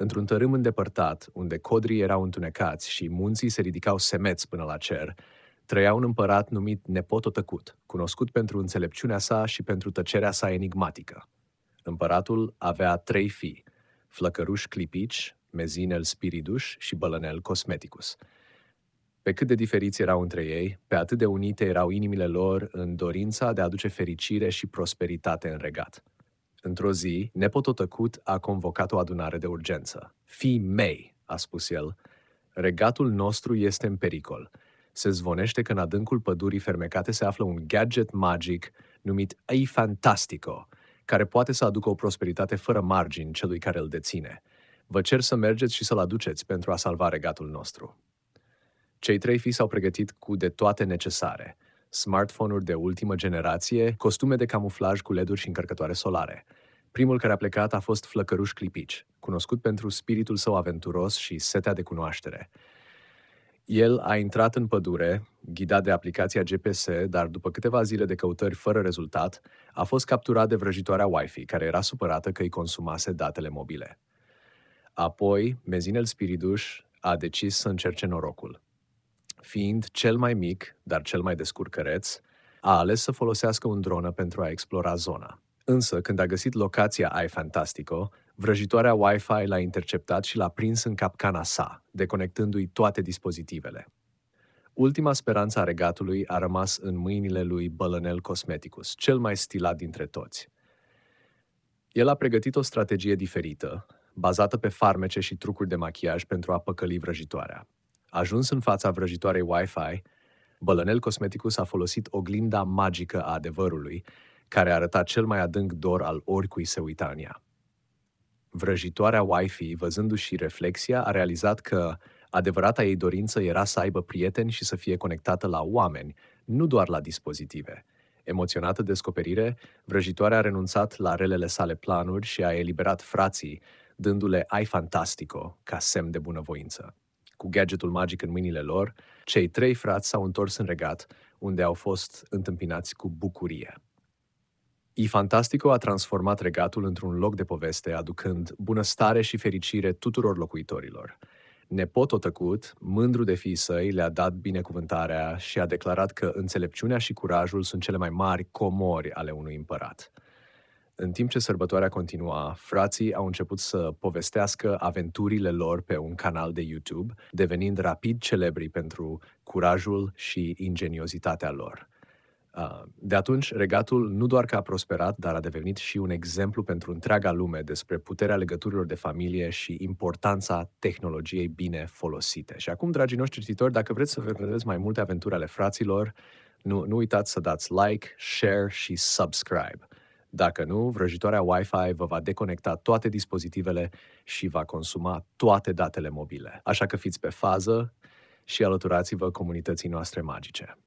Într-un tărâm îndepărtat, unde codrii erau întunecați și munții se ridicau semeți până la cer, trăia un împărat numit Nepototăcut, cunoscut pentru înțelepciunea sa și pentru tăcerea sa enigmatică. Împăratul avea trei fii, Flăcăruș Clipici, Mezinel Spiriduș și Bălănel Cosmeticus. Pe cât de diferiți erau între ei, pe atât de unite erau inimile lor în dorința de a aduce fericire și prosperitate în regat. Într-o zi, nepototăcut a convocat o adunare de urgență. Fii mei, a spus el, regatul nostru este în pericol. Se zvonește că în adâncul pădurii fermecate se află un gadget magic numit Ei Fantastico, care poate să aducă o prosperitate fără margini celui care îl deține. Vă cer să mergeți și să-l aduceți pentru a salva regatul nostru. Cei trei fii s-au pregătit cu de toate necesare. Smartphone-uri de ultimă generație, costume de camuflaj cu leduri și încărcătoare solare. Primul care a plecat a fost Flăcăruș Clipici, cunoscut pentru spiritul său aventuros și setea de cunoaștere. El a intrat în pădure, ghidat de aplicația GPS, dar după câteva zile de căutări fără rezultat, a fost capturat de vrăjitoarea Wi-Fi, care era supărată că îi consumase datele mobile. Apoi, Mezinel Spiriduș a decis să încerce norocul. Fiind cel mai mic, dar cel mai descurcăreț, a ales să folosească un dronă pentru a explora zona. Însă, când a găsit locația iFantastico, vrăjitoarea Wi-Fi l-a interceptat și l-a prins în capcana sa, deconectându-i toate dispozitivele. Ultima speranță a regatului a rămas în mâinile lui Bălănel Cosmeticus, cel mai stilat dintre toți. El a pregătit o strategie diferită, bazată pe farmece și trucuri de machiaj pentru a păcăli vrăjitoarea. Ajuns în fața vrăjitoarei Wi-Fi, Bălănel Cosmeticus a folosit oglinda magică a adevărului, care arăta cel mai adânc dor al oricui se uita în ea. Vrăjitoarea Wi-Fi, văzându-și reflexia, a realizat că adevărata ei dorință era să aibă prieteni și să fie conectată la oameni, nu doar la dispozitive. Emoționată de descoperire, vrăjitoarea a renunțat la relele sale planuri și a eliberat frații, dându-le ai fantastico ca semn de bunăvoință. Cu gadgetul magic în mâinile lor, cei trei frați s-au întors în regat, unde au fost întâmpinați cu bucurie. I Fantastico a transformat regatul într-un loc de poveste, aducând bunăstare și fericire tuturor locuitorilor. Nepotul tăcut, mândru de fiii săi, le-a dat binecuvântarea și a declarat că înțelepciunea și curajul sunt cele mai mari comori ale unui împărat. În timp ce sărbătoarea continua, frații au început să povestească aventurile lor pe un canal de YouTube, devenind rapid celebri pentru curajul și ingeniozitatea lor. De atunci, regatul nu doar că a prosperat, dar a devenit și un exemplu pentru întreaga lume despre puterea legăturilor de familie și importanța tehnologiei bine folosite. Și acum, dragii noștri cititori, dacă vreți să vedeți mai multe aventuri ale fraților, nu, nu uitați să dați like, share și subscribe. Dacă nu, vrăjitoarea Wi-Fi vă va deconecta toate dispozitivele și va consuma toate datele mobile. Așa că fiți pe fază și alăturați-vă comunității noastre magice.